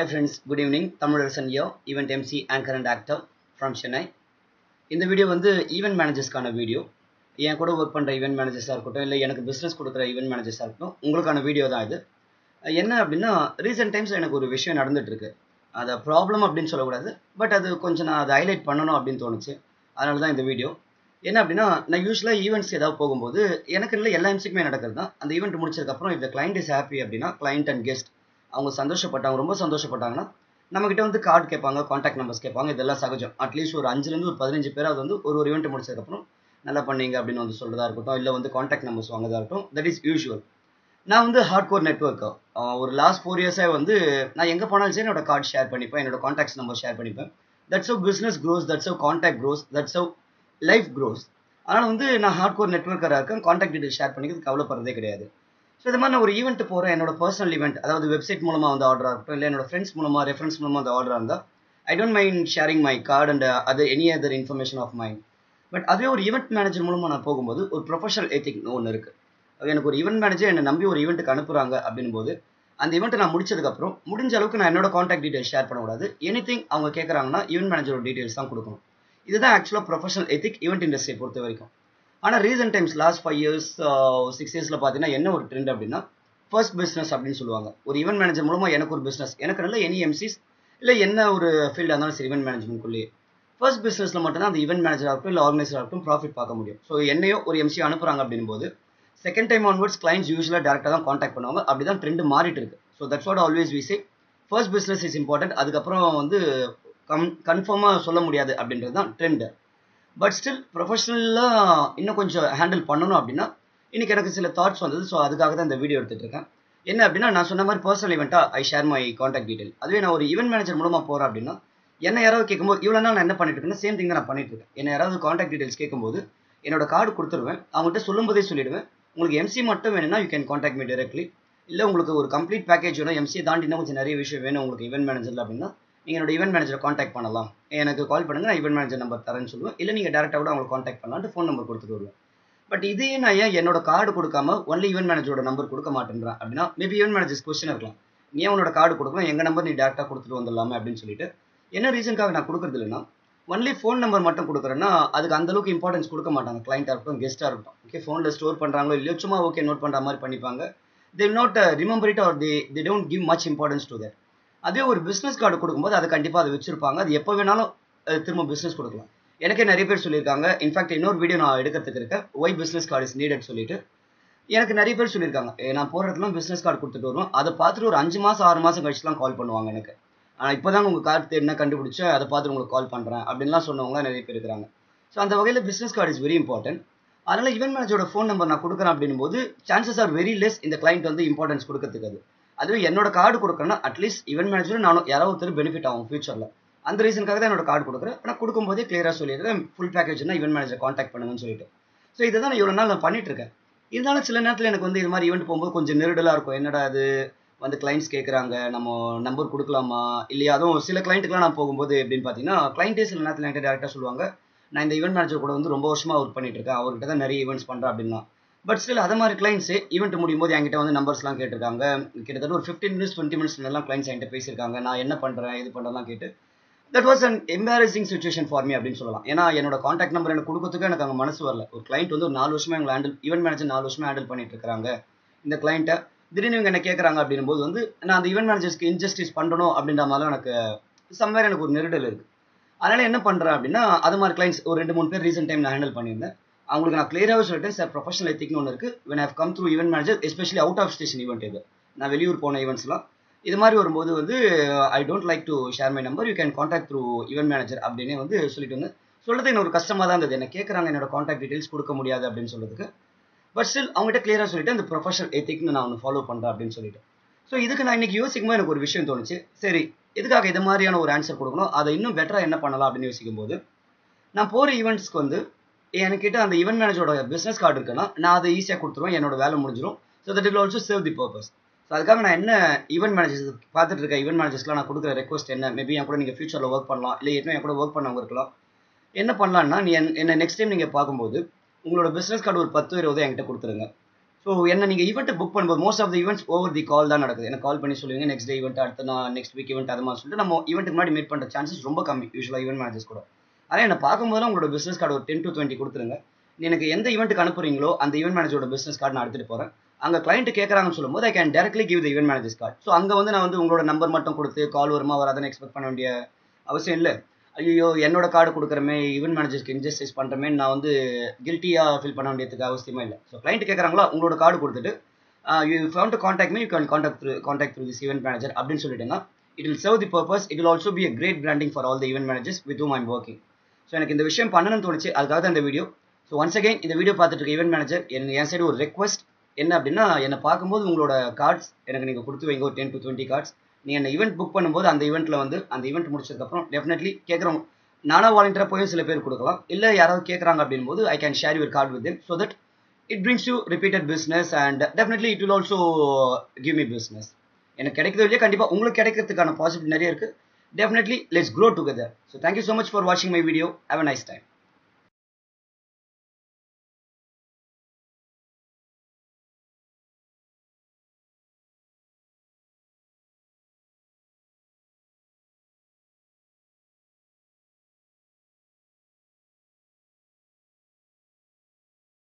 Hi friends, good evening. Tamilarasan yo event MC anchor and actor from Chennai இந்த video வந்து event மேனேஜர்ஸ்க்கான video என் கூட work பண்ணுற event மேனேஜர்ஸாக இருக்கட்டும் இல்லை எனக்கு பிஸ்னஸ் கொடுக்குற ஈவெண்ட் மேனேஜர்ஸாக இருக்கட்டும் உங்களுக்கான வீடியோ தான் இது. என்ன அப்படின்னா ரீசெண்ட் டைம்ஸ் எனக்கு ஒரு விஷயம் நடந்துகிட்ருக்கு அதை ப்ராப்ளம் அப்படின்னு சொல்லக்கூடாது பட் அது கொஞ்சம் நான் அதை ஹைலைட் பண்ணணும் அப்படின்னு தோணுச்சு. அதனால தான் இந்த வீடியோ என்ன அப்படின்னா நான் யூஸ்வலாக ஈவெண்ட்ஸ் ஏதாவது போகும்போது எனக்கு இல்லை எல்லா எம்சிக்குமே நடக்கிறது தான் அந்த ஈவெண்ட் முடிச்சதுக்கப்புறம் இந்த கிளைண்ட் இஸ் ஹாப்பி அப்படின்னா கிளைண்ட் அண்ட் கெஸ்ட் அவங்க சந்தோஷப்பட்டாங்க ரொம்ப சந்தோஷப்பட்டாங்கன்னா நம்மக்கிட்ட வந்து கார்டு கேட்பாங்க காண்டாக்ட் நம்பர்ஸ் கேட்பாங்க இதெல்லாம் சகஜம். அட்லீஸ்ட் ஒரு அஞ்சுலேருந்து ஒரு பதினஞ்சு பேர் அது வந்து ஒரு ஒரு இவெண்ட் முடிச்சதுக்கப்புறம் நல்லா பண்ணீங்க அப்படின்னு வந்து சொல்கிறதா இருக்கட்டும் இல்லை வந்து காண்டாக்ட் நம்பர்ஸ் வாங்குறதா இருக்கட்டும் தட் இஸ் யூஷுவல் நான் வந்து ஹார்ட் கோர் நெட்ஒர்க் ஒரு லாஸ்ட் ஃபோர் இயர்ஸாக வந்து நான் எங்கே போனாலும் சரி என்னோட கார்டு ஷேர் பண்ணிப்பேன் என்னோட காண்டாக்ட்ஸ் நம்பர் ஷேர் பண்ணிப்பேன். That's how business grows that's how contact grows that's how life grows அதனால் வந்து நான் ஹார்ட் கோர் நெட்ஒர்க்கராக இருக்கேன் காண்டாக்ட் டீட்டெயில் ஷேர் பண்ணிக்கிறது கவலைப்படுறதே கிடையாது. ஸோ இது மாதிரி நான் ஒரு ஈவெண்ட் போகிறேன் என்னோட பர்சனல் ஈவெண்ட் அதாவது வெப்சைட் மூலமாக வந்து ஆர்டராக இருக்கட்டும் இல்லை என்னோட ஃப்ரெண்ட்ஸ் மூலமாக ரெஃபரன்ஸ் மூலமாக அந்த ஆர்டராக இருந்தால் I don't mind sharing my card and other any other information of mind but அதே ஒரு ஈவெண்ட் மேனேஜர் மூலமாக நான் போகும்போது ஒரு ப்ரொஃபஷனல் எத்திக்னு ஒன்று இருக்குது எனக்கு ஒரு ஈவெண்ட் மேனேஜர் என்னை நம்பி ஒரு ஈவெண்ட்டுக்கு அனுப்புகிறாங்க அப்படின்போது அந்த ஈவெண்ட்டை நான் முடிச்சதுக்கப்புறம் முடிஞ்ச அளவுக்கு நான் என்னோட காண்டாக்ட் டீடைல்ஸ் ஷேர் பண்ணக்கூடாது. எனி திங் அவங்க கேட்குறாங்கன்னா ஈவெண்ட் மேனேஜரோட டீடைல்ஸ் தான் கொடுக்கணும். இதுதான் ஆக்சுவலாக ப்ரொஃபஷனல் எத்திக் ஈவெண்ட் இண்டஸ்ட்ரியை பொறுத்த வரைக்கும். ஆனால் recent times last five years six இயர்ஸில் பார்த்தீங்கன்னா என்ன ஒரு ட்ரெண்ட் அப்படின்னா ஃபர்ஸ்ட் பிஸ்னஸ் அப்படின்னு சொல்லுவாங்க. ஒரு ஈவெண்ட் மேனேஜர் மூலமாக எனக்கு ஒரு பிஸ்னஸ் எனக்கு நல்ல எனி எம்சிஸ் இல்லை என்ன ஒரு ஃபீல்டாக இருந்தாலும் சரி ஈவெண்ட் மேனேஜ்மெண்ட்குள்ளேயே ஃபர்ஸ்ட் பிஸ்னஸில் மட்டும்தான் அந்த ஈவெண்ட் மேனேஜராக இருக்கட்டும் இல்லை ஆர்கனைசராக இருக்கட்டும் ப்ராஃபிட் பார்க்க முடியும். ஸோ என்னையோ ஒரு எம்சி அனுப்புகிறாங்க அப்படின்போது செகண்ட் டைம் ஆன்வர்ட்ஸ் கிளைண்ட்ஸ் யூஸ்வலாக டேரெக்டாக தான் காண்டாக்ட் பண்ணுவாங்க. அப்படி தான் ட்ரெண்ட் மாறிட்டு இருக்கு. So that's what always we say first business is important அதுக்கப்புறம் வந்து கம் கன்ஃபார்மாக சொல்ல முடியாது அப்படின்றது தான் ட்ரெண்டு பட் ஸ்டில் ப்ரொஃபஷ்னலாக இன்னும் கொஞ்சம் ஹேண்டில் பண்ணணும் அப்படின்னா இன்றைக்கி எனக்கு சில தாட்ஸ் வந்தது. ஸோ அதுக்காக தான் இந்த வீடியோ எடுத்துகிட்டு இருக்கேன். என்ன அப்படின்னா நான் சொன்ன மாதிரி personal ஈவெண்ட்டாக I share my contact detail அதுவே நான் ஒரு ஈவெண்ட் மேனேஜர் மூலமாக போகிறேன் அப்படின்னா என்ன யாராவது கேட்கும்போது இவ்வளோ நாள் நான் என்ன பண்ணிட்டு இருக்கேன்னா சேம் திங் தான் நான் பண்ணிட்டு இருக்கேன். என்ன யாராவது காண்டாக்ட் டீடைல்ஸ் கேட்கும்போது என்னோட கார்டு கொடுத்துருவேன். அவங்ககிட்ட சொல்லும்போதே சொல்லிடுவேன். உங்களுக்கு எம்சி மட்டும் வேணும்னா you can contact me directly இல்லை உங்களுக்கு ஒரு கம்ப்ளீட் பேக்கேஜ் வேணும் எம்சியை தாண்டி இன்னும் கொஞ்சம் நிறைய விஷயம் வேணும் உங்களுக்கு ஈவெண்ட் மேனேஜரில் அப்படின்னா நீங்கள் என்னோட ஈவெண்ட் மேனேஜரை காண்டாக்ட் பண்ணலாம். எனக்கு கால் பண்ணுங்க நான் ஈவெண்ட் மேனேஜர் நம்பர் தரேன்னு சொல்லுவேன். இல்லை நீங்கள் டேரெக்டாக கூட அவங்களுக்கு காண்டாக்ட் பண்ணலான்ட்டு ஃபோன் நம்பர் கொடுத்துட்டு வருவேன். பட் இதே நான் ஏன் என்னோட கார்டு கொடுக்காம ஒன்லி ஈவெண்ட் மேனேஜரோட நம்பர் கொடுக்க மாட்டேன்றேன் அப்படின்னா மேபி ஈவெண்ட் மேனேஜர்ஸ் கொஸ்டின் இருக்கலாம். நீ உன்னோட கார்டு கொடுக்கணும்? எங்கள் நம்பர் நீ டேரெக்டாக கொடுத்துட்டு வந்துடலாமே அப்படின்னு சொல்லிட்டு என்ன ரீசனுக்காக நான் கொடுக்குறது இல்லைன்னா ஒன்லி ஃபோன் நம்பர் மட்டும் கொடுக்குறேன்னா அதுக்கு அந்த அளவுக்கு இம்பார்ட்டன்ஸ் கொடுக்க மாட்டாங்க. கிளைண்ட்டாக இருக்கட்டும் கெஸ்ட்டாக இருக்கட்டும். ஓகே ஃபோனில் ஸ்டோர் பண்ணுறாங்களோ இல்லையோ சும்மா ஓகே நோட் பண்ணுற மாதிரி பண்ணிப்பாங்க. They not remember it or they they don't give much importance to that அதே ஒரு பிஸ்னஸ் கார்டு கொடுக்கும்போது அது கண்டிப்பாக அதை வச்சுருப்பாங்க. அது எப்போ வேணாலும் திரும்ப பிஸ்னஸ் கொடுக்கலாம். எனக்கே நிறைய பேர் சொல்லியிருக்காங்க. இன்ஃபேக்ட் இன்னொரு வீடியோ நான் எடுக்கிறதுக்கு இருக்கேன். Why business card is needed சொல்லிட்டு. எனக்கு நிறைய பேர் சொல்லியிருக்காங்க. நான் போகிற இடத்துல பிஸ்னஸ் கார்டு கொடுத்துட்டு வருவோம் அதை பார்த்துட்டு ஒரு அஞ்சு மாதம் ஆறு மாதம் கழிச்சுலாம் கால் பண்ணுவாங்க எனக்கு. ஆனால் இப்போ தான் உங்கள் கார்டு என்ன கண்டுபிடிச்சோ அதை பார்த்துட்டு உங்களுக்கு கால் பண்ணுறேன் அப்படின்லாம் சொன்னவங்க நிறைய பேர் இருக்கிறாங்க. ஸோ அந்த வகையில் business card is very important அதனால் ஈவென்ட் மேனேஜரோட ஃபோன் நம்பர் நான் கொடுக்குறேன் அப்படின் போது சான்சஸ் ஆர் வெரி லெஸ் இந்த கிளைண்ட் வந்து இம்பார்ட்டன்ஸ் கொடுக்கறதுக்கு அது. அதுவே என்னோட கார்டு கொடுக்குறேன்னா அட்லீஸ்ட் ஈவெண்ட் மேனேஜரும் நானும் யாராவது ஒருத்தர் பெனிஃபிட் ஆகும் ஃபியூச்சரில் அந்த ரீசனுக்காக தான் என்னோட கார்டு கொடுக்குறேன். ஆனால் கொடுக்கும்போதே கிளியராக சொல்லிடுறேன். ஃபுல் பேக்கேஜ்னா இவன் மேனேஜர் காண்டாக்ட் பண்ணுங்கன்னு சொல்லிட்டு. ஸோ இதை தான் நான் இவ்வளோ நாள் நான் பண்ணிட்டு இருக்கேன். இருந்தாலும் சில நேரத்தில் எனக்கு வந்து இது மாதிரி ஈவெண்ட் போகும்போது கொஞ்சம் நெருடலாக இருக்கும். என்னடா அது வந்து கிளைண்ட்ஸ் கேட்குறாங்க நம்ம நம்பர் கொடுக்கலாமா? இல்லையா? அதுவும் சில கிளைண்ட்டுக்குலாம் நான் போகும்போது எப்படின்னு பார்த்தீங்கன்னா கிளைண்ட்டே சில நேரத்தில் என்கிட்ட டேரெக்டாக சொல்லுவாங்க. நான் இந்த ஈவெண்ட் மேனேஜர் கூட வந்து ரொம்ப வருஷமாக ஒர்க் பண்ணிட்டு இருக்கேன். அவர்கிட்ட தான் நிறைய ஈவெண்ட்ஸ் பண்ணுறேன் அப்படின்னா. பட் ஸ்டில் அது மாதிரி கிளைண்ட்ஸு ஈவெண்ட் முடியும் போது என்கிட்ட வந்து நம்பர்ஸ்லாம் கேட்டிருக்காங்க. கிட்டத்தட்ட ஒரு ஃபிஃப்டீன் மினிட்ஸ் டுவெண்ட்டி மினிட்ஸ்லாம் கிளைண்ட்ஸ் என்கிட்ட பேசியிருக்காங்க. நான் என்ன பண்ணுறேன் இது பண்ணுறலாம் கேட்டு. That was an embarrassing situation for me அப்படின்னு சொல்லலாம். ஏன்னா என்னோட காண்டாக்ட் நம்பர் எனக்கு கொடுக்கறதுக்கு எனக்கு அங்கே மனசு வரல. ஒரு கிளைண்ட் வந்து ஒரு நாலு வருஷமா எங்களை ஹேண்டில் ஈவெண்ட் மேனேஜர் நாலு வருஷமா ஹேண்டில் பண்ணிட்டு இருக்காங்க. இந்த கிளைண்ட்டை திடீர்னு இவங்க என்ன கேட்குறாங்க அப்படின்போது வந்து நான் அந்த ஈவெண்ட் மேனேஜர்ஸ்க்கு இன்ஜஸ்டிஸ் பண்ணணும் அப்படின்ற மாதிரி எனக்கு சம்வேர் எனக்கு ஒரு நெருடல் இருக்குது அதனால் என்ன பண்ணுறேன் அப்படின்னா அது மாதிரி கிளைண்ட்ஸ் ஒரு ரெண்டு மூணு பேர் ரீசெண்ட் டைம் நான் ஹேண்டில் பண்ணியிருந்தேன். அவங்களுக்கு நான் கிளியராகவே சொல்லிட்டேன். சார் ப்ரொஃபஷனல் எத்திக்னு ஒன்று இருக்குது when how come through event manager especially out of station event இது. நான் வெளியூர் போன ஈவெண்ட்ஸ்லாம் இது மாதிரி வரும்போது வந்து I don't like to share my number you can contact through event manager அப்படின்னு வந்து சொல்லிட்டு வந்து சொல்கிறது எனக்கு ஒரு கஷ்டமாக தான் இருந்தது. என்ன கேட்குறாங்க என்னோட காண்டாக்ட் டீடைல்ஸ் கொடுக்க முடியாது அப்படின்னு சொல்கிறதுக்கு பட் ஸ்டில் அவங்ககிட்ட கிளியராக சொல்லிட்டு அந்த ப்ரொஃபஷனல் எத்திக்னு நான் ஒன்று ஃபாலோ பண்ணுறேன் அப்படின்னு சொல்லிட்டு ஸோ இதுக்கு நான் இன்றைக்கி யோசிக்கும்போது எனக்கு ஒரு விஷயம் தோணுச்சு. சரி எதுக்காக இது மாதிரியான ஒரு ஆன்சர் கொடுக்கணும்? அதை இன்னும் பெட்டராக என்ன பண்ணலாம் அப்படின்னு யோசிக்கும்போது நான் போகிற ஈவெண்ட்ஸ்க்கு வந்து என்கிட்ட அந்த ஈவெண்ட் மேனேஜரோட பிஸ்னஸ் கார்டு இருக்குன்னா நான் அதை ஈஸியாக கொடுத்துருவேன் என்னோட வேலை முடிஞ்சிடும் so that will also save the purpose so அதுக்காக நான் என்ன ஈவெண்ட் மேனேஜர்ஸ் பார்த்துட்டு இருக்க ஈவெண்ட் மேனேஜர்ஸ்லாம் நான் கொடுக்குற ரெக்வஸ்ட் என்ன? மேபி என் கூட நீங்கள் ஃபியூச்சரில் ஒர்க் பண்ணலாம். இல்லை ஏற்கனவே என் கூட ஒர்க் பண்ணவங்க இருக்கலாம். என்ன பண்ணலான்னா நீ என்ன நெக்ஸ்ட் டைம் நீங்கள் பார்க்கும்போது உங்களோட பிஸ்னஸ் கார்டு ஒரு பத்து இருபது என்கிட்ட கொடுத்துருங்க. ஸோ என்ன நீங்கள் ஈவெண்ட் புக் பண்ணும்போது most of the events over the call தான் நடக்குது. எனக்கு கால் பண்ணி சொல்லுவீங்க நெக்ஸ்ட் டே ஈவெண்ட் அடுத்த நான் நெக்ஸ்ட் வீக் ஈவெண்ட் அது மாதிரி சொல்லிட்டு நம்ம ஈவெண்ட்டுக்கு முன்னாடி மீட் பண்ணுற சான்சஸ் ரொம்ப கம்மி யூஸ்வலாக ஈவெண்ட் மேனேஜர்ஸ் கூட. ஆனால் என்னை பார்க்கும்போது உங்களோட பிஸ்னஸ் கார்டு ஒரு டென் டு டுவெண்ட்டி கொடுத்துருங்க. எனக்கு எந்த ஈவெண்ட்டுக்கு அனுப்புறீங்களோ அந்த ஈவெண்ட் மேனேஜரோட பிஸ்னஸ் கார்டு நான் எடுத்துகிட்டு போகிறேன் அங்கே கிளைண்ட் கேட்குறாங்கன்னு சொல்லும்போது I can directly give the event manager's card so அங்கே வந்து நான் வந்து உங்களோட நம்பர் மட்டும் கொடுத்து கால் வருமா வராதுன்னு எக்ஸ்பெக்ட் பண்ண வேண்டிய அவசியம் இல்லை. ஐயோ என்னோட கார்டு கொடுக்குறமே ஈவெண்ட் மேனேஜருக்கு இன்ஜஸ்டிஸ் பண்ணுறமே நான் வந்து கில்ட்டியாக ஃபில் பண்ண வேண்டியதுக்கு அவசியமே இல்லை. ஸோ கிளைண்ட் கேட்குறாங்களோ உங்களோட கார்டு கொடுத்துட்டு you found to contact me you can contact through contact through this event manager அப்படின்னு சொல்லிட்டுன்னா it will serve the purpose it will also be a great branding for all the event managers with whom I'm working so எனக்கு இந்த விஷயம் பண்ணணும்னு தோணுச்சு. அதுக்காக தான் இந்த video so once again இந்த வீடியோ பார்த்துட்டு இருக்க ஈவெண்ட் மேனேஜர் என் என் சைடு ஒரு ரெக்வஸ்ட் என்ன அப்படின்னா என்னை பார்க்கும்போது உங்களோட கார்ட்ஸ் எனக்கு நீங்கள் கொடுத்து வைங்க. ஒரு டென் டு டுவெண்ட்டி கார்ட்ஸ் நீங்கள் என்ன ஈவெண்ட் புக் பண்ணும்போது அந்த ஈவெண்ட்டில் வந்து அந்த ஈவெண்ட் முடிச்சதுக்கப்புறம் டெஃபினெட்லி கேட்குறவங்க நானாக வாலண்டியராக போய் சில பேர் கொடுக்கலாம். இல்லை யாராவது கேட்குறாங்க அப்படின்போது I can share your card with them so that it brings you repeated business and definitely it will also give me business எனக்கு கிடைக்கிறது இல்லையா கண்டிப்பாக உங்களுக்கு கிடைக்கிறதுக்கான பாசிபிலிட்டி நிறைய இருக்குது definitely let's grow together. So thank you so much for watching my video. Have a nice time.